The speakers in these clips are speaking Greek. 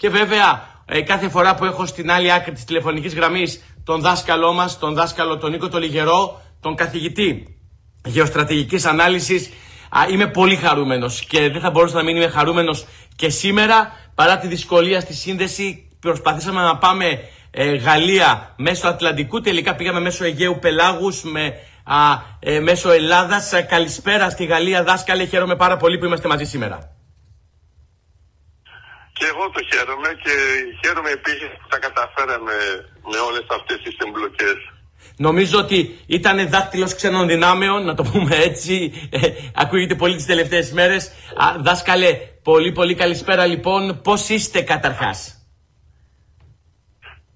Και βέβαια ε, κάθε φορά που έχω στην άλλη άκρη της τηλεφωνικής γραμμής τον δάσκαλό μας, τον δάσκαλο τον Νίκο Τολιγερό, τον καθηγητή γεωστρατηγικής ανάλυσης, είμαι πολύ χαρούμενος και δεν θα μπορούσα να μην είμαι χαρούμενος και σήμερα παρά τη δυσκολία στη σύνδεση προσπαθήσαμε να πάμε ε, Γαλλία μέσω Ατλαντικού, τελικά πήγαμε μέσω Αιγαίου Πελάγους με, α, ε, μέσω Ελλάδας. Καλησπέρα στη Γαλλία δάσκαλε, χαίρομαι πάρα πολύ που είμαστε μαζί σήμερα. Και εγώ το χαίρομαι και χαίρομαι επίσης που τα καταφέραμε με όλες αυτές τις εμπλοκές. Νομίζω ότι ήταν δάκτυλο ξένων δυνάμεων, να το πούμε έτσι. Ε, ακούγεται πολύ τις τελευταίες μέρες. Δάσκαλε, πολύ πολύ καλησπέρα λοιπόν. Πώς είστε καταρχάς;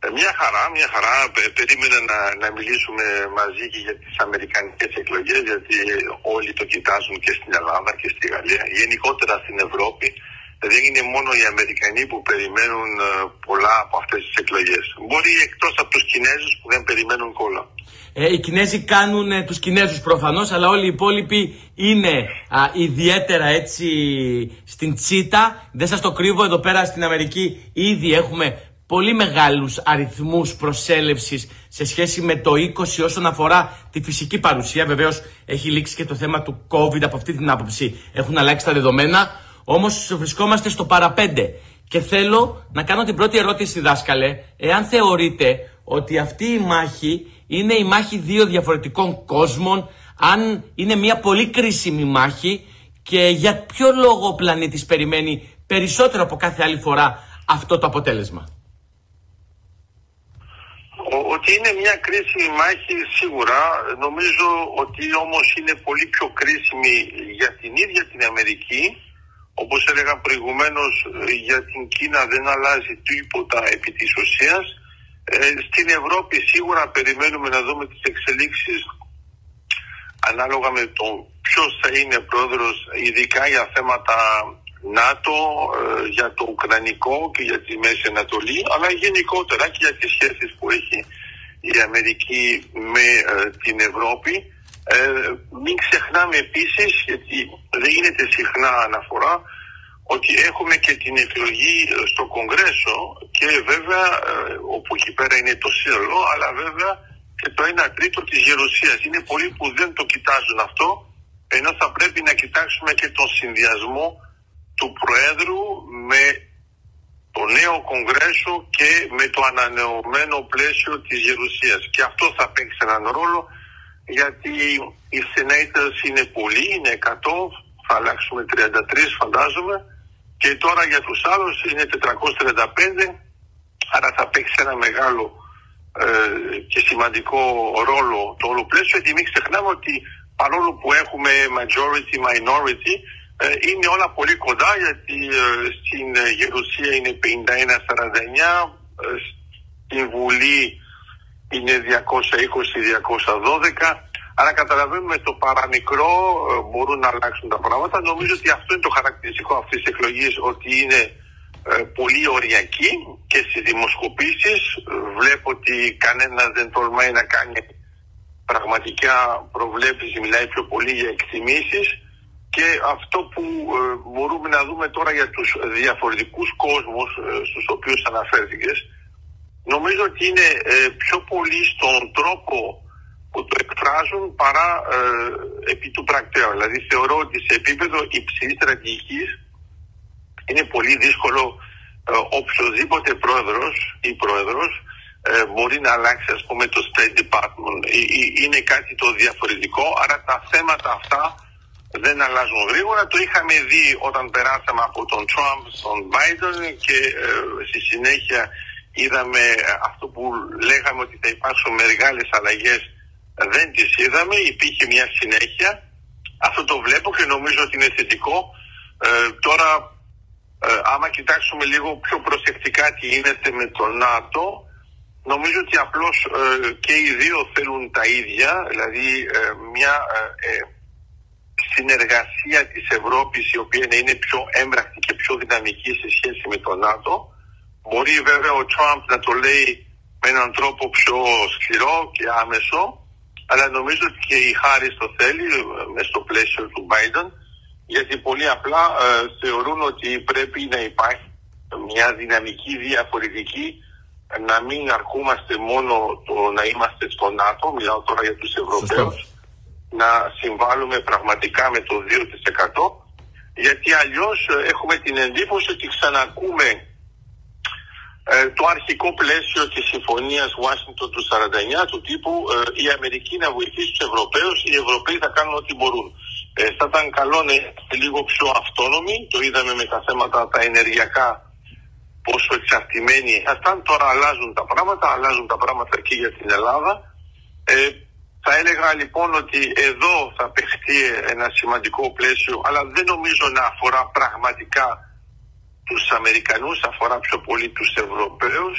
Ε, μια χαρά, μια χαρά. Περίμενα να, να μιλήσουμε μαζί και για τις αμερικανικές εκλογές, γιατί όλοι το κοιτάζουν και στην Ελλάδα και στη Γαλλία. Γενικότερα στην Ευρώπη δεν είναι μόνο οι Αμερικανοί που περιμένουν ε, πολλά από αυτές τις εκλογές. Μπορεί εκτός από τους Κινέζους που δεν περιμένουν κόλλα. Ε, οι Κινέζοι κάνουν ε, τους Κινέζους προφανώς, αλλά όλοι οι υπόλοιποι είναι α, ιδιαίτερα έτσι στην τσίτα. Δεν σας το κρύβω, εδώ πέρα στην Αμερική ήδη έχουμε πολύ μεγάλους αριθμούς προσέλευσης σε σχέση με το 20 όσον αφορά τη φυσική παρουσία. Βεβαίως έχει λήξει και το θέμα του COVID από αυτή την άποψη. Έχουν αλλάξει τα δεδομένα. Όμως βρισκόμαστε στο παραπέντε. Και θέλω να κάνω την πρώτη ερώτηση δάσκαλε, εάν θεωρείτε ότι αυτή η μάχη είναι η μάχη δύο διαφορετικών κόσμων, αν είναι μια πολύ κρίσιμη μάχη και για ποιο λόγο ο πλανήτης περιμένει περισσότερο από κάθε άλλη φορά αυτό το αποτέλεσμα; Ότι είναι μια κρίσιμη μάχη σίγουρα. Νομίζω ότι όμως είναι πολύ πιο κρίσιμη για την ίδια την Αμερική. Όπως έλεγα προηγουμένως για την Κίνα δεν αλλάζει τίποτα επί της ουσίας. Ε, στην Ευρώπη σίγουρα περιμένουμε να δούμε τις εξελίξεις ανάλογα με το ποιος θα είναι πρόεδρος ειδικά για θέματα ΝΑΤΟ, ε, για το Ουκρανικό και για τη Μέση Ανατολή, αλλά γενικότερα και για τις σχέσεις που έχει η Αμερική με ε, την Ευρώπη. Ε, μην ξεχνάμε επίσης, γιατί δεν γίνεται συχνά αναφορά, ότι έχουμε και την εκλογή στο Κογκρέσο και βέβαια, όπου εκεί πέρα είναι το σύνολο, αλλά βέβαια και το 1 τρίτο της Γερουσίας. Είναι πολλοί που δεν το κοιτάζουν αυτό, ενώ θα πρέπει να κοιτάξουμε και τον συνδυασμό του Προέδρου με το νέο Κογκρέσο και με το ανανεωμένο πλαίσιο της Γερουσίας. Και αυτό θα παίξει έναν ρόλο γιατί οι senators είναι πολλοί, είναι 100, θα αλλάξουμε 33 φαντάζομαι. Και τώρα για τους άλλους είναι 435 άρα θα παίξει ένα μεγάλο ε, και σημαντικό ρόλο το όλο πλαίσιο. Γιατί μην ξεχνάμε ότι παρόλο που έχουμε majority minority ε, είναι όλα πολύ κοντά γιατί ε, στην ε, Γερουσία είναι 51-49, στην Βουλή είναι 220-212. Άρα καταλαβαίνουμε το παραμικρό μπορούν να αλλάξουν τα πράγματα. Νομίζω ότι αυτό είναι το χαρακτηριστικό αυτής της εκλογής, ότι είναι πολύ οριακή και στις δημοσκοπήσεις βλέπω ότι κανένας δεν τολμάει να κάνει πραγματικά προβλέψεις, μιλάει πιο πολύ για εκτιμήσεις και αυτό που ε, μπορούμε να δούμε τώρα για τους διαφορετικούς κόσμους ε, στους οποίους αναφέρθηκες νομίζω ότι είναι ε, πιο πολύ στον τρόπο που το εκφράζουν παρά επί του πρακτέου. Δηλαδή θεωρώ ότι σε επίπεδο υψηλής στρατηγικής είναι πολύ δύσκολο οποιοδήποτε πρόεδρος ή πρόεδρος μπορεί να αλλάξει ας πούμε το State Department. Είναι κάτι το διαφορετικό, άρα τα θέματα αυτά δεν αλλάζουν γρήγορα. Το είχαμε δει όταν περάσαμε από τον Τραμπ στον Biden και ε, στη συνέχεια είδαμε αυτό που λέγαμε ότι θα υπάρξουν μεγάλες αλλαγές δεν τις είδαμε, υπήρχε μια συνέχεια. Αυτό το βλέπω και νομίζω ότι είναι θετικό. Ε, τώρα, ε, άμα κοιτάξουμε λίγο πιο προσεκτικά τι γίνεται με το ΝΑΤΟ, νομίζω ότι απλώς ε, και οι δύο θέλουν τα ίδια, δηλαδή μια συνεργασία της Ευρώπης η οποία να είναι πιο έμπρακτη και πιο δυναμική σε σχέση με το ΝΑΤΟ. Μπορεί βέβαια ο Τραμπ να το λέει με έναν τρόπο πιο σκληρό και άμεσο, αλλά νομίζω ότι και η Χάρη το θέλει ε, μες στο πλαίσιο του Biden, γιατί πολύ απλά ε, θεωρούν ότι πρέπει να υπάρχει μια δυναμική διαφορετική να μην αρκούμαστε μόνο το να είμαστε στο ΝΑΤΟ, μιλάω τώρα για τους Ευρωπαίους, να συμβάλλουμε πραγματικά με το 2% γιατί αλλιώς έχουμε την εντύπωση ότι ξανακούμε ε, το αρχικό πλαίσιο της συμφωνίας Washington του 49 του τύπου ε, η Αμερική να βοηθήσει τους Ευρωπαίους, οι Ευρωπαίοι θα κάνουν ό,τι μπορούν. Ε, θα ήταν καλό να είναι λίγο πιο αυτόνομοι, το είδαμε με τα θέματα τα ενεργειακά πόσο εξαρτημένοι. Αυτά τώρα αλλάζουν τα πράγματα, αλλάζουν τα πράγματα και για την Ελλάδα. Ε, θα έλεγα λοιπόν ότι εδώ θα παιχτεί ένα σημαντικό πλαίσιο, αλλά δεν νομίζω να αφορά πραγματικά τους Αμερικανούς, αφορά πιο πολύ τους Ευρωπαίους.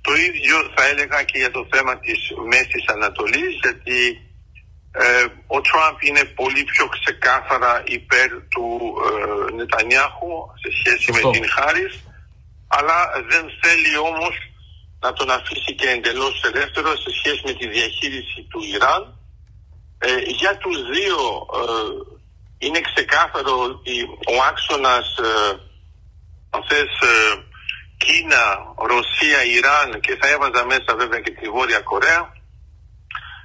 Το ίδιο θα έλεγα και για το θέμα της Μέσης Ανατολής, γιατί ε, ο Τραμπ είναι πολύ πιο ξεκάθαρα υπέρ του ε, Νετανιάχου σε σχέση με την Χάρις, αλλά δεν θέλει όμως να τον αφήσει και εντελώς ελεύθερο σε σχέση με τη διαχείριση του Ιράν. Ε, για τους δύο ε, είναι ξεκάθαρο ότι ο άξονας αν θες, ε, Κίνα, Ρωσία, Ιράν και θα έβαζα μέσα βέβαια και τη Βόρεια Κορέα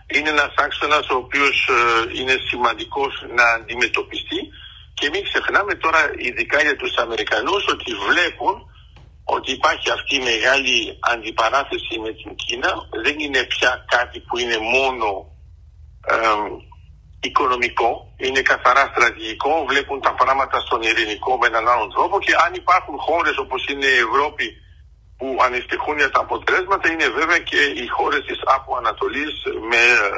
είναι ένας άξονας ο οποίος ε, είναι σημαντικός να αντιμετωπιστεί. Και μην ξεχνάμε τώρα ειδικά για τους Αμερικανούς ότι βλέπουν ότι υπάρχει αυτή η μεγάλη αντιπαράθεση με την Κίνα. Δεν είναι πια κάτι που είναι μόνο ε, οικονομικό, είναι καθαρά στρατηγικό, βλέπουν τα πράγματα στον ειρηνικό με έναν άλλον τρόπο και αν υπάρχουν χώρες όπως είναι η Ευρώπη που ανησυχούν για τα αποτελέσματα είναι βέβαια και οι χώρες της Άπου Ανατολής με ε,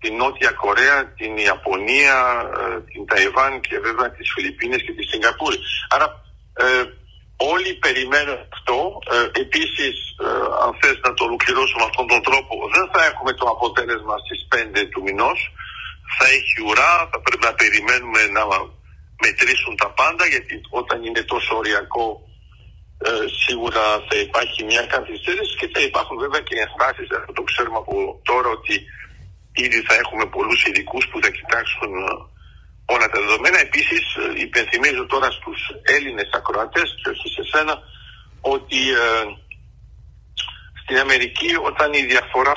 την Νότια Κορέα, την Ιαπωνία, ε, την Ταϊβάν και βέβαια τις Φιλιππίνες και τη Σιγκαπούρη. Άρα ε, όλοι περιμένουν αυτό. Ε, επίσης, αν θες να το ολοκληρώσουμε αυτόν τον τρόπο, δεν θα έχουμε το αποτέλεσμα στις 5 του μηνός θα έχει ουρά, θα πρέπει να περιμένουμε να μετρήσουν τα πάντα γιατί όταν είναι τόσο οριακό ε, σίγουρα θα υπάρχει μια καθυστέρηση και θα υπάρχουν βέβαια και ενστάσεις, αυτό το ξέρουμε από τώρα ότι ήδη θα έχουμε πολλούς ειδικούς που θα κοιτάξουν ε, όλα τα δεδομένα. Επίσης ε, υπενθυμίζω τώρα στους Έλληνες ακροατές και όχι σε σένα ότι ε, στην Αμερική όταν η διαφορά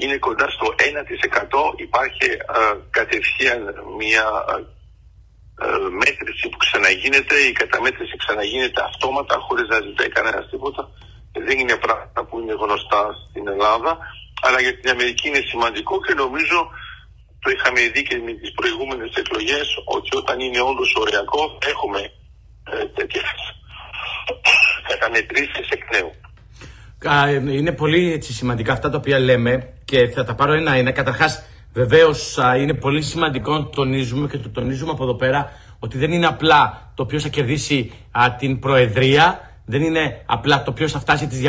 είναι κοντά στο 1% υπάρχει ε, κατευθείαν μια ε, μέτρηση που ξαναγίνεται, η καταμέτρηση ξαναγίνεται αυτόματα χωρίς να ζητάει κανένας τίποτα. Δεν είναι πράγματα που είναι γνωστά στην Ελλάδα, αλλά για την Αμερική είναι σημαντικό και νομίζω το είχαμε δει και με τις προηγούμενες εκλογές ότι όταν είναι όντως οριακός έχουμε ε, τέτοιες καταμετρήσεις εκ νέου. Είναι πολύ έτσι, σημαντικά αυτά τα οποία λέμε και θα τα πάρω ένα-ένα. Καταρχάς, βεβαίως είναι πολύ σημαντικό να το τονίζουμε και το τονίζουμε από εδώ πέρα ότι δεν είναι απλά το ποιος θα κερδίσει α, την Προεδρία, δεν είναι απλά το ποιος θα φτάσει τις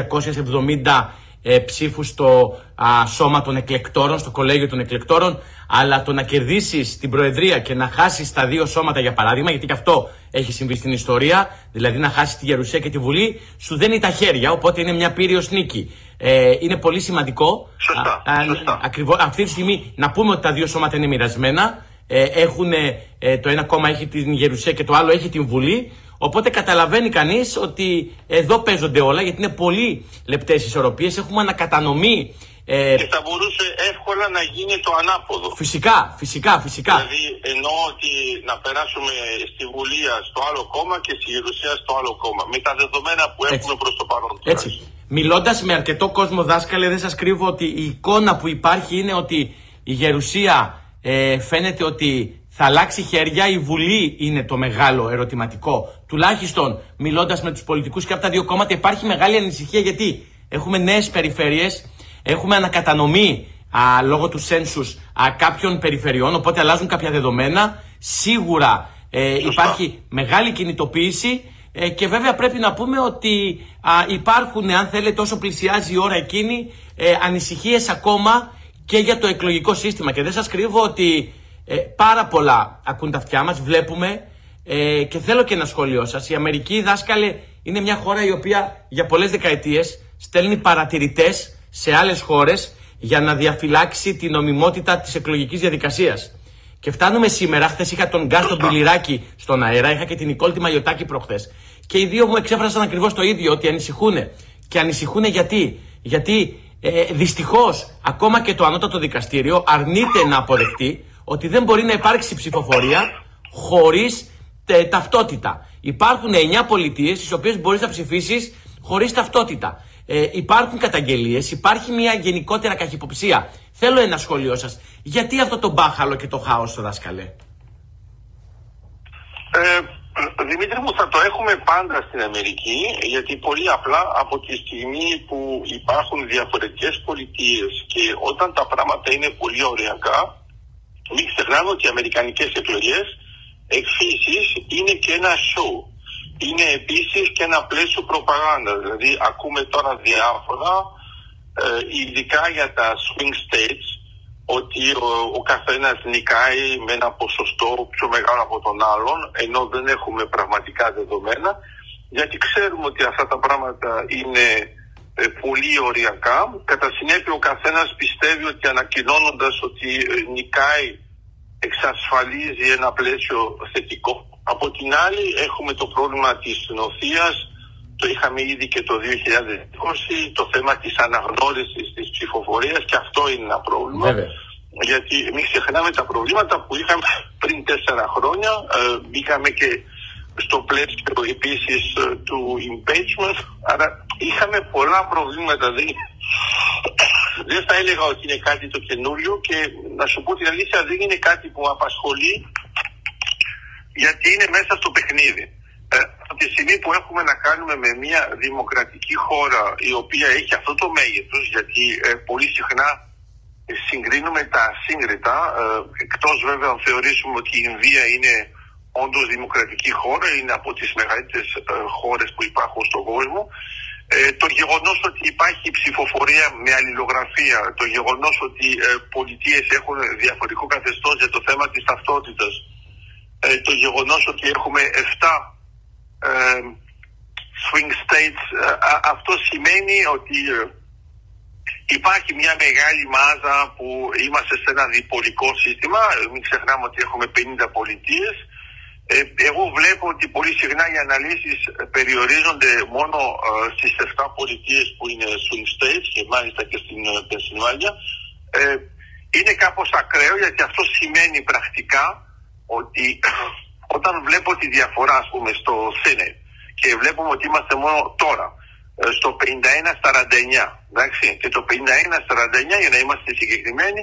270 ε, ψήφους στο α, σώμα των εκλεκτόρων, στο κολέγιο των εκλεκτόρων, αλλά το να κερδίσεις την Προεδρία και να χάσεις τα δύο σώματα, για παράδειγμα, γιατί και αυτό έχει συμβεί στην ιστορία, δηλαδή να χάσεις τη Γερουσία και τη Βουλή, σου δένει τα χέρια, οπότε είναι μια πύριος νίκη. Ε, είναι πολύ σημαντικό. Σωστά. σωστά. Ακριβώς, αυτή τη στιγμή να πούμε ότι τα δύο σώματα είναι μοιρασμένα. Ε, έχουν, ε, το ένα κόμμα έχει την Γερουσία και το άλλο έχει την Βουλή. Οπότε καταλαβαίνει κανείς ότι εδώ παίζονται όλα γιατί είναι πολύ λεπτές ισορροπίες. Έχουμε ανακατανομή ε, και θα μπορούσε εύκολα να γίνει το ανάποδο. Φυσικά, φυσικά, φυσικά. Δηλαδή εννοώ ότι να περάσουμε στη Βουλή στο άλλο κόμμα και στη Γερουσία στο άλλο κόμμα. Με τα δεδομένα που Έτσι. έχουμε προς το παρόν. Έτσι. Μιλώντας με αρκετό κόσμο, δάσκαλε, δεν σας κρύβω ότι η εικόνα που υπάρχει είναι ότι η Γερουσία ε, φαίνεται ότι θα αλλάξει χέρια. Η Βουλή είναι το μεγάλο ερωτηματικό. Τουλάχιστον μιλώντας με τους πολιτικούς και από τα δύο κόμματα υπάρχει μεγάλη ανησυχία γιατί έχουμε νέες περιφέρειες Έχουμε ανακατανομή α, λόγω του σένσους α, κάποιων περιφερειών, οπότε αλλάζουν κάποια δεδομένα. Σίγουρα ε, υπάρχει μεγάλη κινητοποίηση ε, και βέβαια πρέπει να πούμε ότι α, υπάρχουν, αν θέλετε, όσο πλησιάζει η ώρα εκείνη, ε, ανησυχίες ακόμα και για το εκλογικό σύστημα. Και δεν σας κρύβω ότι ε, πάρα πολλά ακούν τα αυτιά μας, βλέπουμε ε, και θέλω και ένα σχόλιο σας. Η Αμερική, δάσκαλε, είναι μια χώρα η οποία για πολλές δεκαετίες στέλνει παρατηρητές σε άλλες χώρες για να διαφυλάξει την νομιμότητα της εκλογικής διαδικασίας. Και φτάνουμε σήμερα, χθες είχα τον Γκάστον Μπιλιράκη στον αέρα, είχα και την Νικόλ Μαγιωτάκη προχθές. Και οι δύο μου εξέφρασαν ακριβώς το ίδιο, ότι ανησυχούν. Και ανησυχούν γιατί. Γιατί ε, δυστυχώς ακόμα και το ανώτατο δικαστήριο αρνείται να αποδεχτεί ότι δεν μπορεί να υπάρξει ψηφοφορία χωρίς ε, ταυτότητα. Υπάρχουν 9 πολιτείες στις οποίες μπορείς να ψηφίσεις χωρίς ταυτότητα. Ε, υπάρχουν καταγγελίες, υπάρχει μια γενικότερα καχυποψία. Θέλω ένα σχόλιο σας. Γιατί αυτό το μπάχαλο και το χάος, δάσκαλε; Ε, Δημήτρη μου, θα το έχουμε πάντα στην Αμερική, γιατί πολύ απλά από τη στιγμή που υπάρχουν διαφορετικές πολιτείες και όταν τα πράγματα είναι πολύ ωριακά, μην ξεχνάμε ότι οι αμερικανικές εκλογές εξής είναι και ένα show. Είναι επίσης και ένα πλαίσιο προπαγάνδας. Δηλαδή ακούμε τώρα διάφορα, ε, ειδικά για τα swing states, ότι ο, ο καθένας νικάει με ένα ποσοστό πιο μεγάλο από τον άλλον ενώ δεν έχουμε πραγματικά δεδομένα γιατί ξέρουμε ότι αυτά τα πράγματα είναι ε, πολύ οριακά κατά συνέπεια ο καθένας πιστεύει ότι ανακοινώνοντας ότι ε, νικάει εξασφαλίζει ένα πλαίσιο θετικό από την άλλη έχουμε το πρόβλημα της νοθείας το είχαμε ήδη και το 2020, το θέμα της αναγνώρισης της ψηφοφορίας και αυτό είναι ένα πρόβλημα. Γιατί μην ξεχνάμε τα προβλήματα που είχαμε πριν τέσσερα χρόνια. Ε, μπήκαμε και στο πλαίσιο επίσης ε, του impeachment. Άρα είχαμε πολλά προβλήματα. Δεν, δεν θα έλεγα ότι είναι κάτι το καινούριο και να σου πω την αλήθεια δεν είναι κάτι που απασχολεί γιατί είναι μέσα στο παιχνίδι. Ε, από τη στιγμή που έχουμε να κάνουμε με μια δημοκρατική χώρα η οποία έχει αυτό το μέγεθος, γιατί ε, πολύ συχνά συγκρίνουμε τα σύγκριτα, ε, εκτός βέβαια αν θεωρήσουμε ότι η Ινδία είναι όντως δημοκρατική χώρα, είναι από τις μεγαλύτερες ε, χώρες που υπάρχουν στον κόσμο, ε, το γεγονός ότι υπάρχει ψηφοφορία με αλληλογραφία, το γεγονός ότι ε, πολιτείες έχουν διαφορετικό καθεστώς για το θέμα της ταυτότητας, ε, το γεγονός ότι έχουμε 7 swing states, αυτό σημαίνει ότι υπάρχει μια μεγάλη μάζα που είμαστε σε ένα διπολικό σύστημα, μην ξεχνάμε ότι έχουμε 50 πολιτείες, ε, εγώ βλέπω ότι πολύ συχνά οι αναλύσεις περιορίζονται μόνο ε, στις 7 πολιτείες που είναι swing states και μάλιστα και στην Πενσιλβάνια. Ε, είναι κάπως ακραίο γιατί αυτό σημαίνει πρακτικά ότι όταν βλέπω τη διαφορά ας πούμε στο Senate και βλέπουμε ότι είμαστε μόνο τώρα ε, στο 51-49 και το 51-49 για να είμαστε συγκεκριμένοι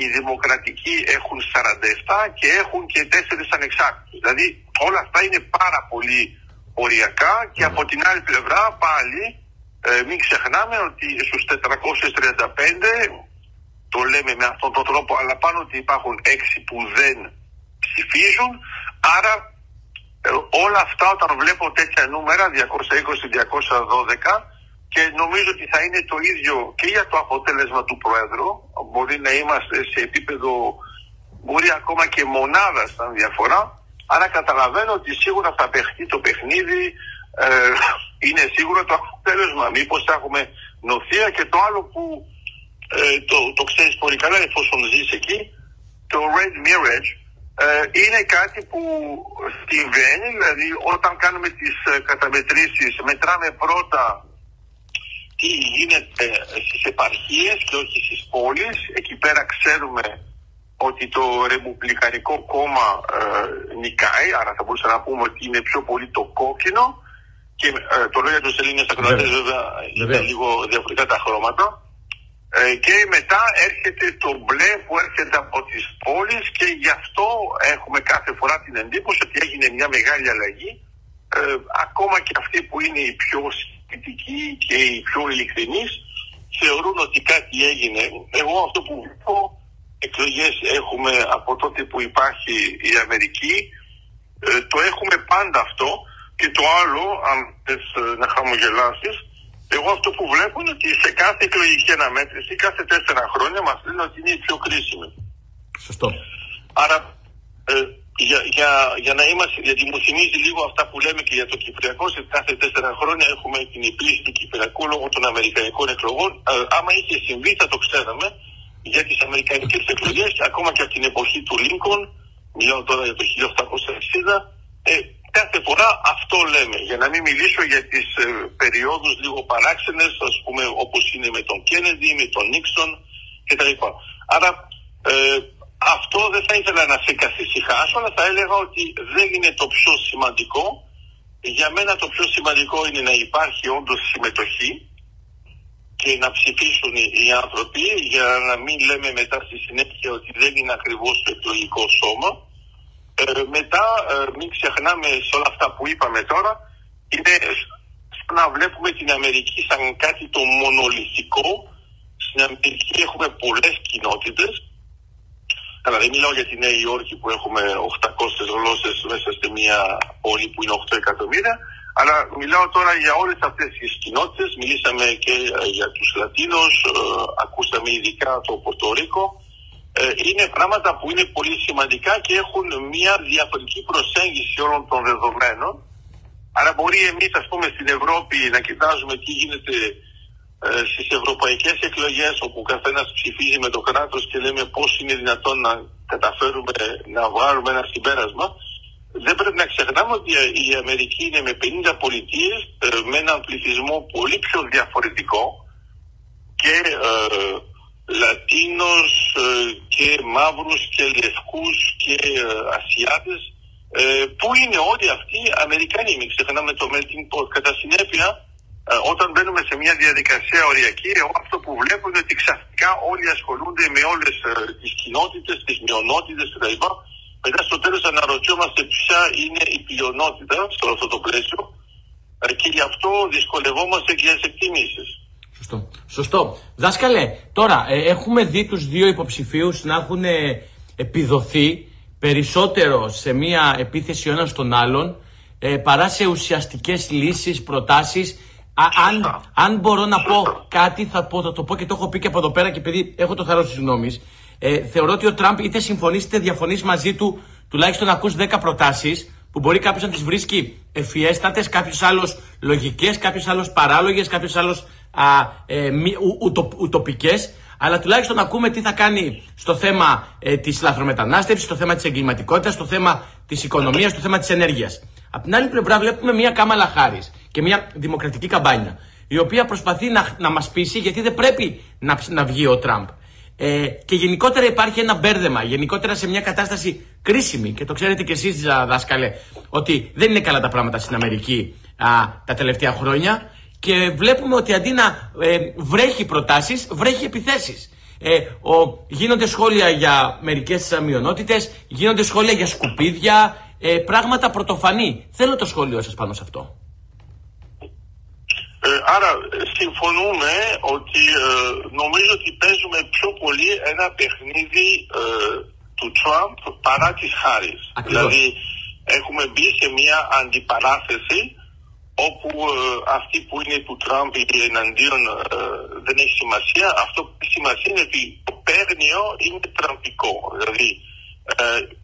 οι δημοκρατικοί έχουν 47 και έχουν και 4 ανεξάρτητους. Δηλαδή όλα αυτά είναι πάρα πολύ οριακά και από την άλλη πλευρά πάλι ε, μην ξεχνάμε ότι στους 435 το λέμε με αυτόν τον τρόπο αλλά πάνω ότι υπάρχουν 6 που δεν ψηφίζουν άρα ε, όλα αυτά όταν βλέπω τέτοια νούμερα 220-212 και νομίζω ότι θα είναι το ίδιο και για το αποτέλεσμα του Πρόεδρου. Μπορεί να είμαστε σε επίπεδο, μπορεί ακόμα και μονάδας σαν διαφορά. Άρα καταλαβαίνω ότι σίγουρα θα παιχτεί το παιχνίδι, ε, είναι σίγουρο το αποτέλεσμα. Μήπως θα έχουμε νοθεία και το άλλο που ε, το, το ξέρεις πολύ καλά εφόσον ζεις εκεί, το Red Mirage, ε, είναι κάτι που συμβαίνει, δηλαδή όταν κάνουμε τις ε, καταμετρήσεις μετράμε πρώτα τι γίνεται στις επαρχίες και όχι στις πόλεις. Εκεί πέρα ξέρουμε ότι το Ρεμπουμπλικανικό κόμμα ε, νικάει, άρα θα μπορούσαμε να πούμε ότι είναι πιο πολύ το κόκκινο και ε, το λέω για τους Ελλήνες ακροατές βέβαια είναι λίγο διαφορετικά τα χρώματα. Ε, και μετά έρχεται το μπλε που έρχεται από τις πόλεις και γι' αυτό έχουμε κάθε φορά την εντύπωση ότι έγινε μια μεγάλη αλλαγή. Ε, ακόμα και αυτοί που είναι οι πιο κριτικοί και οι πιο ειλικρινείς θεωρούν ότι κάτι έγινε. Εγώ αυτό που βλέπω εκλογές έχουμε από τότε που υπάρχει η Αμερική ε, το έχουμε πάντα αυτό και το άλλο αν θες ε, να χαμογελάσεις εγώ αυτό που βλέπω είναι ότι σε κάθε εκλογική αναμέτρηση κάθε τέσσερα χρόνια μας λένε ότι είναι η πιο κρίσιμη. Σωστό. Άρα ε, για, για, για να είμαστε, γιατί μου θυμίζει λίγο αυτά που λέμε και για το Κυπριακό, σε κάθε τέσσερα χρόνια έχουμε την επίλυση του Κυπριακού λόγω των Αμερικανικών εκλογών. Ε, άμα είχε συμβεί θα το ξέραμε για τις Αμερικανικές εκλογές, ακόμα και από την εποχή του Λίνκον, μιλάω τώρα για το 1860, ε, κάθε φορά αυτό λέμε. Για να μην μιλήσω για τις ε, περιόδους λίγο παράξενες, ας πούμε όπως είναι με τον Κέννεντι, με τον Νίξον κτλ. Άρα ε, αυτό δεν θα ήθελα να σε καθησυχάσω, αλλά θα έλεγα ότι δεν είναι το πιο σημαντικό. Για μένα το πιο σημαντικό είναι να υπάρχει όντως συμμετοχή και να ψηφίσουν οι άνθρωποι για να μην λέμε μετά στη συνέχεια ότι δεν είναι ακριβώς το εκλογικό σώμα. Ε, μετά ε, μην ξεχνάμε σε όλα αυτά που είπαμε τώρα είναι σαν να βλέπουμε την Αμερική σαν κάτι το μονολυθικό. Στην Αμερική έχουμε πολλές κοινότητες αλλά δεν μιλάω για τη Νέα Υόρκη που έχουμε 800 γλώσσες μέσα σε μια πόλη που είναι 8 εκατομμύρια αλλά μιλάω τώρα για όλες αυτές τις κοινότητες. Μιλήσαμε και ε, για τους Λατίνους, ε, ακούσαμε ειδικά το Πορτορίκο. Ε, είναι πράγματα που είναι πολύ σημαντικά και έχουν μια διαφορετική προσέγγιση όλων των δεδομένων. Άρα μπορεί εμείς ας πούμε στην Ευρώπη να κοιτάζουμε τι γίνεται ε, στις ευρωπαϊκές εκλογές όπου ο καθένας ψηφίζει με το κράτος και λέμε πώς είναι δυνατόν να καταφέρουμε να βγάλουμε ένα συμπέρασμα δεν πρέπει να ξεχνάμε ότι η Αμερική είναι με 50 πολιτείες ε, με έναν πληθυσμό πολύ πιο διαφορετικό και ε, Λατίνος ε, και μαύρους και λευκούς και ε, Ασιάτες ε, που είναι όλοι αυτοί Αμερικανοί. Μην ξεχνάμε το melting pot. Κατά συνέπεια ε, όταν μπαίνουμε σε μια διαδικασία οριακή, εγώ αυτό που βλέπω είναι ότι ξαφνικά όλοι ασχολούνται με όλες ε, τις κοινότητες, τις μειονότητες κτλ. Μετά στο τέλος αναρωτιόμαστε ποια είναι η πλειονότητα σε αυτό το πλαίσιο ε, και γι' αυτό δυσκολευόμαστε και για εκτιμήσεις. Σωστό. Σωστό. Δάσκαλε, τώρα έχουμε δει τους δύο υποψηφίους να έχουν επιδοθεί περισσότερο σε μια επίθεση ο ένας τον άλλον παρά σε ουσιαστικές λύσεις, προτάσεις αν, αν μπορώ να πω κάτι, θα, πω, θα το πω και το έχω πει και από εδώ πέρα και επειδή έχω το θάρρος της γνώμης. Ε, θεωρώ ότι ο Τραμπ είτε συμφωνεί είτε διαφωνείς μαζί του, τουλάχιστον να ακούς 10 προτάσεις που μπορεί κάποιος να τις βρίσκει ευφιέστατε, κάποιος άλλος λογικές, κάποιος άλλος παράλογες, κάποιος άλλος ε, ουτοπικές. Αλλά τουλάχιστον να ακούμε τι θα κάνει στο θέμα ε, της λαθρομετανάστευσης, στο θέμα της εγκληματικότητας, στο θέμα της οικονομίας, στο θέμα της ενέργειας. Απ' την άλλη πλευρά βλέπουμε μια Κάμαλα Χάρη και μια δημοκρατική καμπάνια, η οποία προσπαθεί να, να μας πείσει γιατί δεν πρέπει να, να βγει ο Τραμπ. Ε, και γενικότερα υπάρχει ένα μπέρδεμα, γενικότερα σε μια κατάσταση κρίσιμη και το ξέρετε κι εσείς δάσκαλε ότι δεν είναι καλά τα πράγματα στην Αμερική α, τα τελευταία χρόνια και βλέπουμε ότι αντί να ε, βρέχει προτάσεις, βρέχει επιθέσεις. Ε, ο, γίνονται σχόλια για μερικές μειονότητες, γίνονται σχόλια για σκουπίδια, ε, πράγματα πρωτοφανή. Θέλω το σχόλιο σας πάνω σε αυτό. Ε, άρα συμφωνούμε ότι ε, νομίζω ότι παίζουμε πιο πολύ ένα παιχνίδι ε, του Τραμπ παρά της Χάρης. Δηλαδή έχουμε μπει σε μια αντιπαράθεση όπου αυτή που είναι του Τραμπ ή εναντίον δεν έχει σημασία. Αυτό που έχει σημασία είναι ότι το παίρνιο είναι τραμπικό. Δηλαδή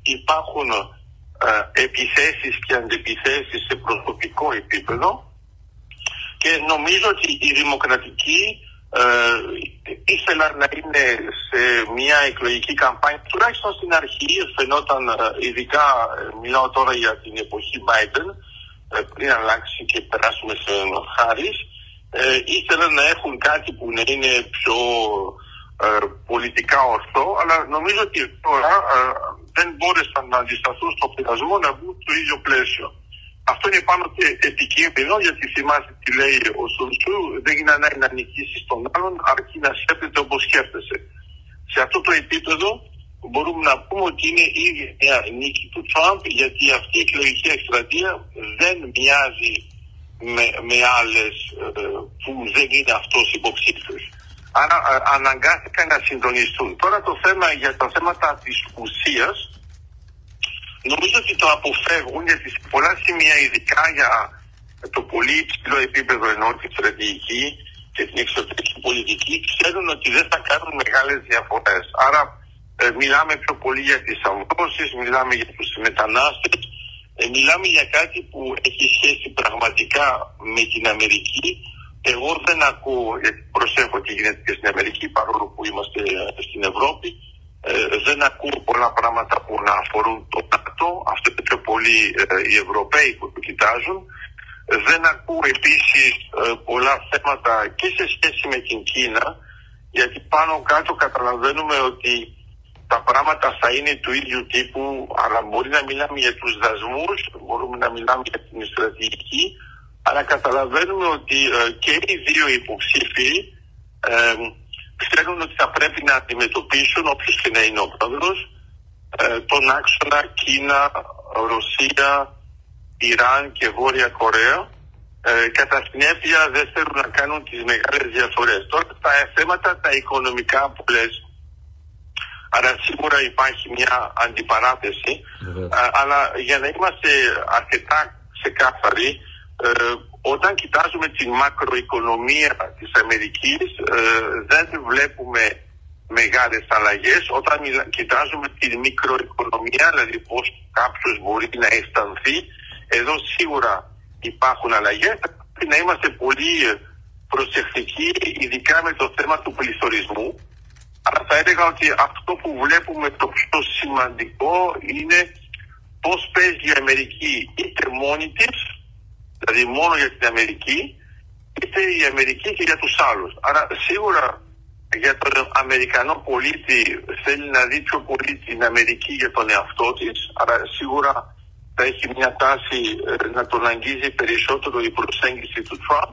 υπάρχουν επιθέσεις και αντιπιθέσεις σε προσωπικό επίπεδο και νομίζω ότι η δημοκρατική ε, ήθελα να είναι σε μια εκλογική καμπάνια τουλάχιστον στην αρχή φαινόταν ε, ειδικά ε, μιλάω τώρα για την εποχή Biden ε, πριν αλλάξει και περάσουμε σε Χάρης ε, ήθελαν να έχουν κάτι που να είναι πιο πολιτικά ορθό αλλά νομίζω ότι τώρα δεν μπόρεσαν να αντισταθούν στο πειρασμό να βγουν στο ίδιο πλαίσιο. Αυτό είναι πάνω και επικίνδυνο γιατί θυμάστε τι λέει ο Σουρτσού, δεν είναι ανάγκη να νικήσει τον άλλον αρκεί να σκέφτεται όπως σκέφτεσαι. Σε αυτό το επίπεδο μπορούμε να πούμε ότι είναι ήδη μια νίκη του Τραμπ γιατί αυτή η εκλογική εκστρατεία δεν μοιάζει με, με άλλες ε, που δεν είναι αυτός υποψήφιος. Άρα ε, αναγκάστηκαν να συντονιστούν. Τώρα το θέμα για τα θέματα της ουσίας νομίζω ότι το αποφεύγουν γιατί σε πολλά σημεία ειδικά για το πολύ υψηλό επίπεδο ενώ τη στρατηγική και την εξωτερική πολιτική ξέρουν ότι δεν θα κάνουν μεγάλες διαφορές. Άρα ε, μιλάμε πιο πολύ για τις αμβώσεις, μιλάμε για τους μετανάστες, ε, μιλάμε για κάτι που έχει σχέση πραγματικά με την Αμερική. Εγώ δεν ακούω, γιατί προσέχω τι γίνεται και στην Αμερική παρόλο που είμαστε στην Ευρώπη, δεν ακούω πολλά πράγματα που να αφορούν το ΝΑΤΟ, αυτό είναι πιο πολύ οι Ευρωπαίοι που το κοιτάζουν. Δεν ακούω επίσης πολλά θέματα και σε σχέση με την Κίνα, γιατί πάνω κάτω καταλαβαίνουμε ότι τα πράγματα θα είναι του ίδιου τύπου, αλλά μπορεί να μιλάμε για τους δασμούς, μπορούμε να μιλάμε για την στρατηγική, αλλά καταλαβαίνουμε ότι ε, και οι δύο υποψήφοι ε, ξέρουν ότι θα πρέπει να αντιμετωπίσουν, όποιος και να είναι ο πρόεδρος, ε, τον άξονα Κίνα, Ρωσία, Ιράν και Βόρεια Κορέα. Ε, κατά συνέπεια δεν θέλουν να κάνουν τις μεγάλες διαφορές. Τώρα τα θέματα τα οικονομικά που λες, Άρα σίγουρα υπάρχει μια αντιπαράθεση. αλλά για να είμαστε αρκετά ξεκάθαροι, ε, όταν κοιτάζουμε την μακροοικονομία της Αμερικής ε, δεν βλέπουμε μεγάλες αλλαγές. Όταν κοιτάζουμε την μικροοικονομία, δηλαδή πώς κάποιος μπορεί να αισθανθεί, εδώ σίγουρα υπάρχουν αλλαγές. Πρέπει να είμαστε πολύ προσεκτικοί, ειδικά με το θέμα του πληθωρισμού αλλά θα έλεγα ότι αυτό που βλέπουμε το πιο σημαντικό είναι πώς παίζει η Αμερική είτε μόνη της, δηλαδή μόνο για την Αμερική, είτε η Αμερική και για τους άλλους. Άρα σίγουρα για τον Αμερικανό πολίτη θέλει να δει πιο πολύ την Αμερική για τον εαυτό της, άρα σίγουρα θα έχει μια τάση ε, να τον αγγίζει περισσότερο η προσέγγιση του Τραμπ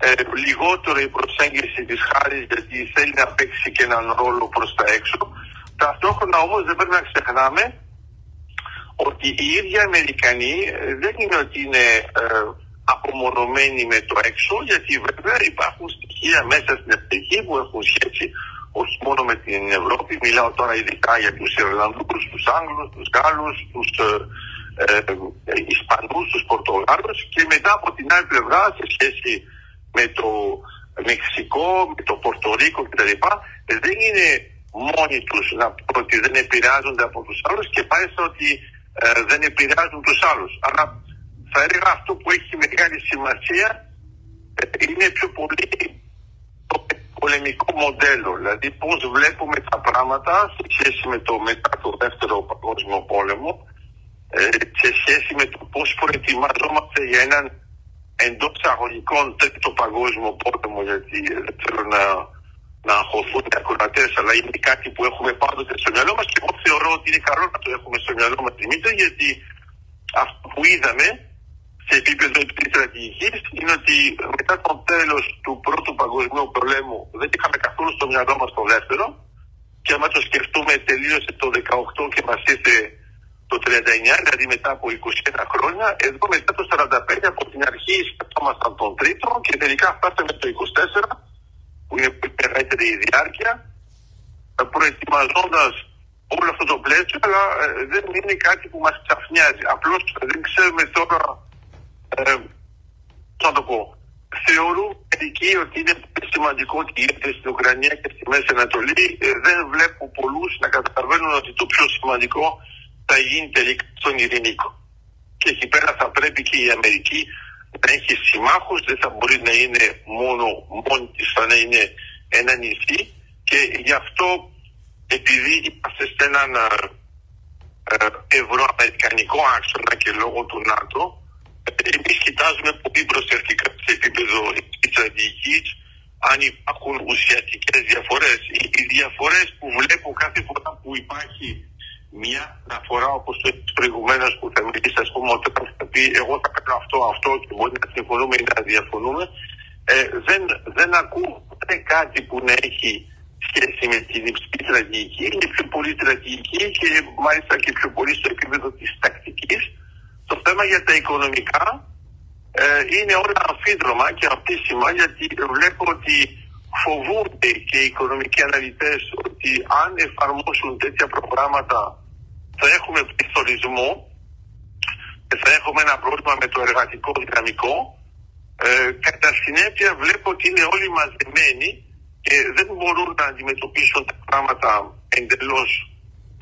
ε, λιγότερο η προσέγγιση της χάρης γιατί θέλει να παίξει και έναν ρόλο προς τα έξω. Ταυτόχρονα όμως δεν πρέπει να ξεχνάμε ότι οι ίδιοι Αμερικανοί ε, δεν είναι ότι είναι ε, απομονωμένοι με το έξω γιατί βέβαια υπάρχουν στοιχεία μέσα στην Ευρώπη που έχουν σχέση όχι μόνο με την Ευρώπη, μιλάω τώρα ειδικά για τους Ιρλανδούς, τους Άγγλους, τους Γάλλους, τους ε, ε, Ισπανούς, τους Πορτογάλους και μετά από την άλλη πλευρά σε σχέση με το Μεξικό, με το Πορτορίκο κτλ. δεν είναι μόνοι τους να πω ότι δεν επηρεάζονται από τους άλλους και μάλιστα ότι ε, δεν επηρεάζουν τους άλλους. Αλλά θα έλεγα αυτό που έχει μεγάλη σημασία ε, είναι πιο πολύ το πολεμικό μοντέλο. Δηλαδή πώς βλέπουμε τα πράγματα σε σχέση με το μετά το δεύτερο παγκόσμιο πόλεμο, ε, σε σχέση με το πώς προετοιμαζόμαστε για έναν εντός αγωγικών τέτοιο παγκόσμιο πόλεμο, γιατί δεν θέλω να, να αγχωθούν οι ακροατές, αλλά είναι κάτι που έχουμε πάντοτε στο μυαλό μας και εγώ θεωρώ ότι είναι καλό να το έχουμε στο μυαλό μας, Δημήτρη, γιατί αυτό που είδαμε σε επίπεδο υψηλή στρατηγικής είναι ότι μετά το τέλος του πρώτου παγκοσμίου πολέμου δεν είχαμε καθόλου στο μυαλό μας το δεύτερο. Και άμα το σκεφτούμε, τελείωσε το 18 και μας ήρθε το 39, δηλαδή μετά από 21 χρόνια, εδώ μετά το 45 από την αρχή σκεφτόμασταν τον τρίτο και τελικά φτάσαμε το 24, που είναι η μεγαλύτερη η διάρκεια, προετοιμαζόντα όλο αυτό το πλαίσιο, αλλά ε, δεν είναι κάτι που μας ξαφνιάζει. Απλώς δεν ξέρουμε τώρα, ε, να το πω, θεωρούν μερικοί ότι είναι σημαντικό ότι γίνεται στην Ουκρανία και στη Μέση Ανατολή. Ε, δεν βλέπω πολλούς να καταλαβαίνουν ότι το πιο σημαντικό θα γίνει τελικά στον ειρηνικό. Και εκεί πέρα θα πρέπει και η Αμερική να έχει συμμάχους, δεν θα μπορεί να είναι μόνο μόνη της, θα να είναι ένα νησί και γι' αυτό επειδή είμαστε σε έναν ε, ευρωαμερικανικό άξονα και λόγω του ΝΑΤΟ, εμείς κοιτάζουμε πολύ προσεκτικά σε επίπεδο στρατηγικής αν υπάρχουν ουσιαστικές διαφορές. Οι διαφορές που βλέπω κάθε φορά που υπάρχει μια αναφορά όπως το προηγουμένως που θα μιλήσεις, ας πούμε, ότι θα πει εγώ θα κάνω αυτό, αυτό και μπορεί να συμφωνούμε ή να διαφωνούμε. Ε, δεν, δεν ακούω ούτε κάτι που να έχει σχέση με την υψηλή στρατηγική. Είναι πιο πολύ στρατηγική και μάλιστα και πιο πολύ στο επίπεδο της τακτικής. Το θέμα για τα οικονομικά ε, είναι όλα αμφίδρομα και αμφίσιμα γιατί βλέπω ότι φοβούνται και οι οικονομικοί αναλυτές ότι αν εφαρμόσουν τέτοια προγράμματα θα έχουμε πληθωρισμό και θα έχουμε ένα πρόβλημα με το εργατικό δυναμικό. Ε, κατά συνέπεια βλέπω ότι είναι όλοι μαζεμένοι και δεν μπορούν να αντιμετωπίσουν τα πράγματα εντελώς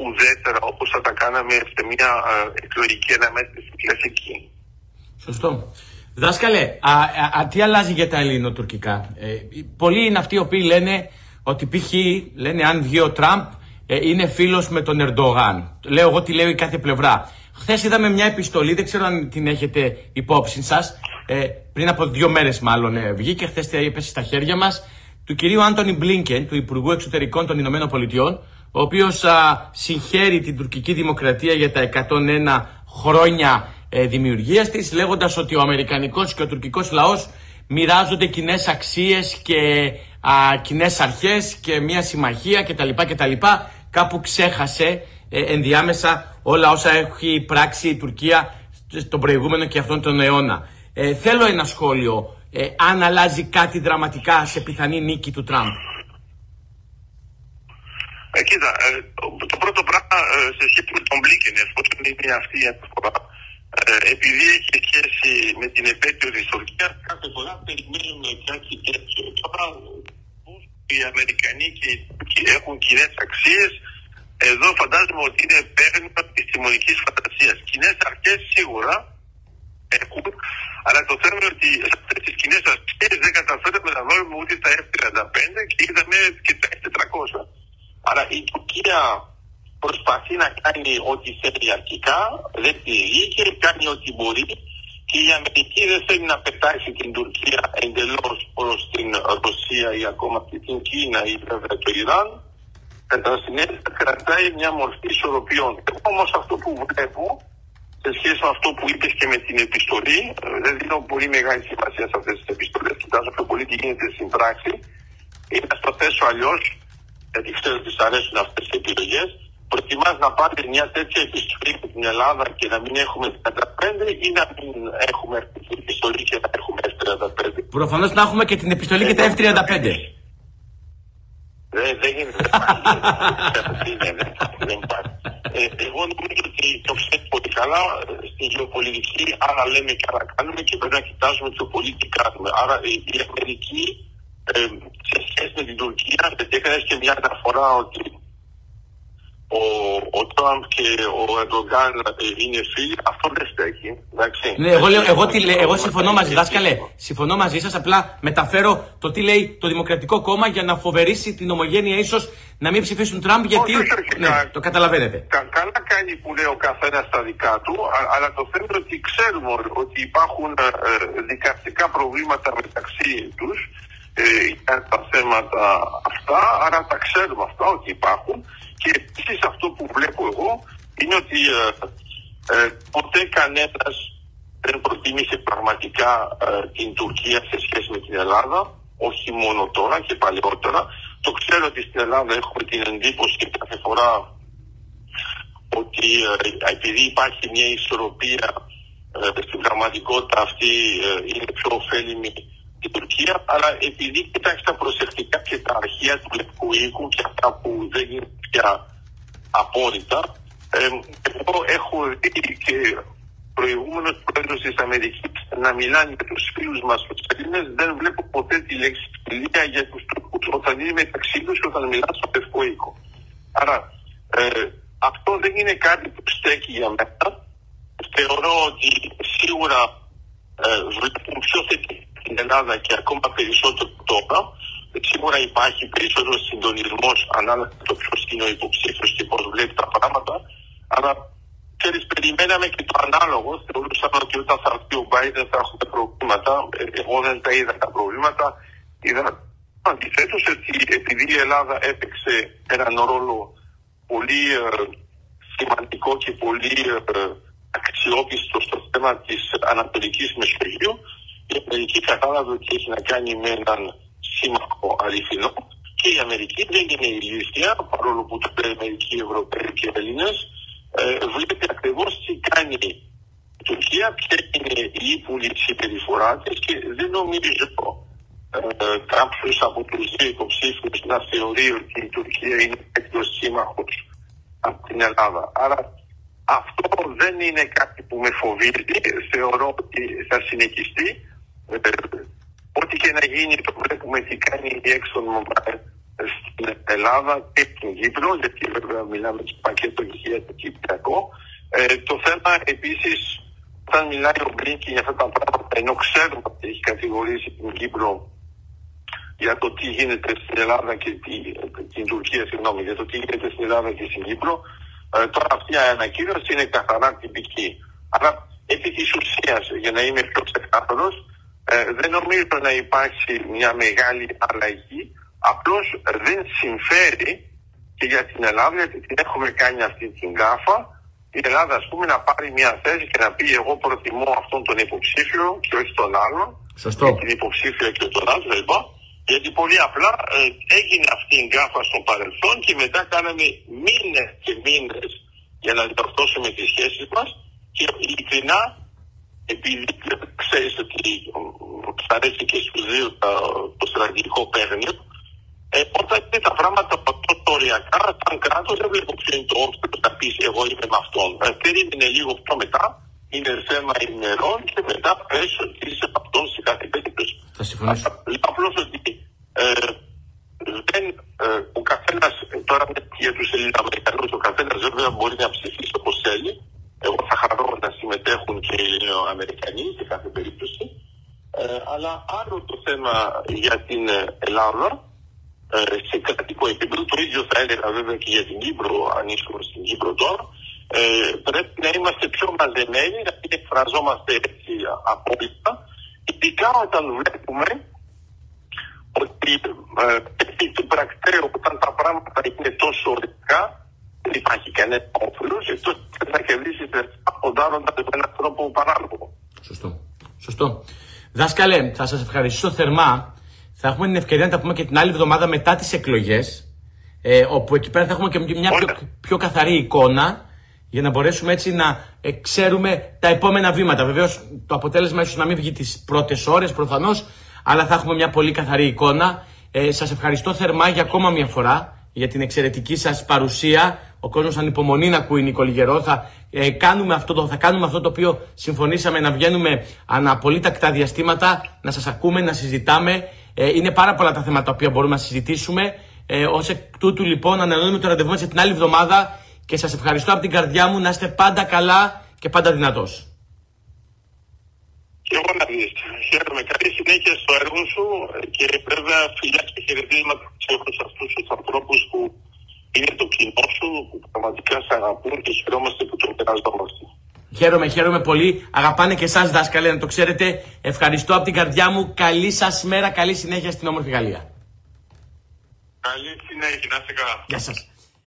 ουδέτερα όπως θα τα κάναμε σε μια ε, εκλογική αναμέτρηση κλασική. Σωστό. Δάσκαλε, α, α, τι αλλάζει για τα ελληνοτουρκικά; Ε, πολλοί είναι αυτοί οι οποίοι λένε ότι π.χ. λένε αν βγει ο Τραμπ ε, είναι φίλος με τον Ερντογάν. Λέω εγώ τι λέει κάθε πλευρά. Χθες είδαμε μια επιστολή, δεν ξέρω αν την έχετε υπόψη σας. Ε, πριν από δύο μέρες, μάλλον ε, βγήκε, χθες έπεσε στα χέρια μας, του κυρίου Άντωνι Μπλίνκεν, του Υπουργού Εξωτερικών των Ηνωμένων Πολιτειών, ο οποίος συγχαίρει την τουρκική δημοκρατία για τα 101 χρόνια ε, δημιουργίας της, λέγοντας ότι ο Αμερικανικός και ο τουρκικός λαός μοιράζονται κοινές αξίες και κοινές αρχές και μια συμμαχία κτλ. κτλ. Κάπου ξέχασε ε, ενδιάμεσα όλα όσα έχει πράξει η Τουρκία στον προηγούμενο και αυτόν τον αιώνα. Ε, θέλω ένα σχόλιο. Ε, αν αλλάζει κάτι δραματικά σε πιθανή νίκη του Τραμπ. Ε, κοίτα, ε, το πρώτο πράγμα ε, σε σχέση με τον Μπλίκεν, εφόσον είναι αυτή η αναφορά, ε, επειδή έχει σχέση με την επέτειο της Τουρκίας, κάθε φορά περιμένουμε κάτι τέτοιο. Τώρα, οι Αμερικανοί και οι Τούρκοι έχουν κοινές αξίες, εδώ φαντάζομαι ότι είναι παίρνημα επιστημονική φαντασία. Κοινές αρχές σίγουρα έχουν, αλλά το θέμα είναι ότι σε αυτές τις κοινές αρχές δεν καταφέραμε να δούμε ούτε τα F-35 και είδαμε και τα F-400. Άρα η Τουρκία προσπαθεί να κάνει ό,τι θέλει αρχικά, δεν τηρεί και κάνει ό,τι μπορεί και η Αμερική δεν θέλει να πετάξει την Τουρκία εντελώς προς την Ρωσία ή ακόμα και την Κίνα ή βέβαια το Ιράν κατά συνέπεια κρατάει μια μορφή ισορροπιών. Εγώ όμως αυτό που βλέπω σε σχέση με αυτό που είπες και με την επιστολή, ε, δεν δίνω πολύ μεγάλη σημασία σε αυτές τις επιστολές. Κοιτάζω πιο πολύ τι γίνεται στην πράξη. Είναι να το θέσω αλλιώς, γιατί ξέρω ότι σας αρέσουν αυτές οι επιλογές. Προτιμάς να πάρεις μια τέτοια επιστολή με την Ελλάδα και να μην έχουμε 35 ή να μην έχουμε την επιστολή και να έχουμε F35. Προφανώς να έχουμε και την επιστολή και τα F35. Δεν, δεν γίνεται. Δεν υπάρχει. Εγώ νομίζω ότι το ξέρεις πολύ καλά στη γεωπολιτική, άρα λέμε και άρα κάνουμε και πρέπει να κοιτάζουμε πιο πολύ τι κάνουμε. Άρα η Αμερική σε σχέση με την Τουρκία, γιατί έκανε και μια αναφορά ότι ο, ο Τραμπ και ο Ερντογκάν είναι φίλοι, αυτό δεν στέκει. Εντάξει. Ναι, εγώ, λέω, εγώ, τι, εγώ συμφωνώ μαζί δάσκαλε. Συμφωνώ μαζί σας. Απλά μεταφέρω το τι λέει το Δημοκρατικό Κόμμα για να φοβερήσει την ομογένεια ίσως να μην ψηφίσουν Τραμπ γιατί. Όχι, όχι, ναι, το καταλαβαίνετε. Κα, καλά κάνει που λέει ο καθένας στα δικά του, αλλά το θέμα είναι ότι ξέρουμε ότι υπάρχουν ε, δικαστικά προβλήματα μεταξύ τους ε, για τα θέματα αυτά, άρα τα ξέρουμε αυτά ότι υπάρχουν. Και επίση αυτό που βλέπω εγώ είναι ότι ε, ε, ποτέ κανένας δεν προτίμησε πραγματικά ε, την Τουρκία σε σχέση με την Ελλάδα, όχι μόνο τώρα και παλαιότερα. Το ξέρω ότι στην Ελλάδα έχουμε την εντύπωση κάθε φορά ότι ε, επειδή υπάρχει μια ισορροπία στην πραγματικότητα αυτή είναι πιο ωφέλιμη η Τουρκία, αλλά επειδή κοιτάξτε προσεκτικά και τα αρχεία του Λευκού Οίκου και αυτά που δεν είναι πια απόρριτα, ε, εγώ έχω δει και προηγούμενος πρόεδρος της Αμερικής να μιλάνε με τους φίλους μας τους Έλληνες, δεν βλέπω ποτέ τη λέξη φιλία για τους Τούρκους όταν είναι μεταξύ του και όταν μιλά στο Λευκό Οίκο. Άρα ε, αυτό δεν είναι κάτι που στέκει για μένα. Θεωρώ ότι σίγουρα ε, βλέπουν πιο θετικά στην Ελλάδα και ακόμα περισσότερο τώρα. Σίγουρα υπάρχει περισσότερο συντονισμός ανάλογα με το ποιο είναι ο υποψήφιος και πώ βλέπει τα πράγματα. Αλλά ξέρεις, περιμέναμε και το ανάλογο. Θεωρούσαμε ότι όταν θα έρθει ο Biden θα έχουμε προβλήματα. Ε, εγώ δεν τα είδα τα προβλήματα. Είδα αντιθέτως ότι επειδή η Ελλάδα έπαιξε έναν ρόλο πολύ ε, σημαντικό και πολύ ε, αξιόπιστο στο θέμα της Ανατολικής Μεσογείου η Αμερική κατάλαβε ότι έχει να κάνει με έναν σύμμαχο αληθινό και η Αμερική δεν είναι ηλίθια, παρόλο που το λένε μερικοί Ευρωπαίοι και Έλληνες, ε, βλέπει ακριβώς τι κάνει η Τουρκία, ποια είναι η ύπουλη συμπεριφοράς της και δεν νομίζω ε, κάποιος από τους δύο υποψήφιους να θεωρεί ότι η Τουρκία είναι τέτοιο σύμμαχος από την Ελλάδα. Άρα αυτό δεν είναι κάτι που με φοβίζει. Θεωρώ ότι θα συνεχιστεί Ό,τι και να γίνει το βλέπουμε τι κάνει η Exxon Mobil στην Ελλάδα και στην Κύπρο, γιατί βέβαια μιλάμε και πακέτο για το Κυπριακό. Ε, το θέμα επίσης, όταν μιλάει ο Μπλίνκι για αυτά τα πράγματα, ενώ ξέρουμε ότι έχει κατηγορήσει την Κύπρο για το τι γίνεται στην Ελλάδα και τη, την Τουρκία, συγγνώμη, για το τι γίνεται στην Ελλάδα και στην Κύπρο. Ε, τώρα αυτή η ανακοίνωση είναι καθαρά τυπική. Αλλά επί της ουσίας, για να είμαι πιο ξεκάθαρος, ε, δεν νομίζω να υπάρχει μια μεγάλη αλλαγή. Απλώς δεν συμφέρει και για την Ελλάδα, γιατί την έχουμε κάνει αυτή την κάφα, η Ελλάδα ας πούμε να πάρει μια θέση και να πει εγώ προτιμώ αυτόν τον υποψήφιο και όχι τον άλλον. Σωστό. την υποψήφια και τον άλλον λοιπόν. Γιατί πολύ απλά ε, έγινε αυτή η γκάφα στο παρελθόν και μετά κάναμε μήνες και μήνες για να διορθώσουμε τις σχέσεις μας και ειλικρινά επειδή ξέρεις ότι θα αρέσει και στους δύο το στρατηγικό παίρνει ε, όταν είναι τα πράγματα οριακά, σαν κράτος δεν βλέπω ποιο είναι το όφελο να πεις εγώ είμαι με αυτόν. Ε, περίμενε λίγο πιο μετά, είναι θέμα ημερών και μετά πες ότι είσαι με αυτόν σε κάθε περίπτωση. Θα συμφωνήσω. Λέω απλώς ότι ε, δεν, ε, ο καθένας, τώρα για τους Ελληνοαμερικανού, ο καθένας βέβαια μπορεί να ψηφίσει όπως θέλει. Εγώ θα χαρώ να συμμετέχουν και οι Ελληνοαμερικανοί σε κάθε περίπτωση. Ε, αλλά άλλο το θέμα για την Ελλάδα ε, σε κρατικό επίπεδο. Το ίδιο θα έλεγα βέβαια και για την Κύπρο, αν ήσουν στην Κύπρο τώρα. Ε, πρέπει να είμαστε πιο μαζεμένοι, να μην εκφραζόμαστε έτσι απόλυτα, ειδικά όταν βλέπουμε ότι ε, επί του πρακτέου όταν τα πράγματα είναι τόσο ορικά δεν υπάρχει κανένα όφελο εκτό να κερδίσει ποντάροντα με έναν τρόπο παράλογο. Σωστό. Σωστό. Δάσκαλε, θα σας ευχαριστήσω θερμά θα έχουμε την ευκαιρία να τα πούμε και την άλλη εβδομάδα μετά τις εκλογές. Ε, όπου εκεί πέρα θα έχουμε και μια πιο, πιο καθαρή εικόνα για να μπορέσουμε έτσι να ε, ξέρουμε τα επόμενα βήματα. Βεβαίως το αποτέλεσμα ίσως να μην βγει τις πρώτες ώρες προφανώς, αλλά θα έχουμε μια πολύ καθαρή εικόνα. Ε, σας ευχαριστώ θερμά για ακόμα μια φορά για την εξαιρετική σας παρουσία. Ο κόσμος ανυπομονεί να ακούει Νίκο Λιγερό. Θα, ε, κάνουμε αυτό το, θα κάνουμε αυτό το οποίο συμφωνήσαμε να βγαίνουμε ανά πολύ τακτά διαστήματα, να σας ακούμε, να συζητάμε ε, είναι πάρα πολλά τα θέματα τα οποία μπορούμε να συζητήσουμε. Ε, Ω εκ τούτου, λοιπόν, ανανεώνουμε το ραντεβού μας για την άλλη εβδομάδα και σας ευχαριστώ από την καρδιά μου να είστε πάντα καλά και πάντα δυνατός. Και εγώ να δεις. Χαίρομαι. Καλή συνέχεια στο έργο σου και βέβαια φιλιά και χαιρετίσματα σε όλους αυτούς τους ανθρώπους που είναι το κοινό σου, που πραγματικά σε αγαπούν και χαιρόμαστε που τον περαζόμαστε. Χαίρομαι, χαίρομαι πολύ. Αγαπάνε και εσάς, δάσκαλε, να το ξέρετε. Ευχαριστώ από την καρδιά μου. Καλή σας μέρα, καλή συνέχεια στην όμορφη Γαλλία. Καλή συνέχεια, να είστε καλά. Γεια σας.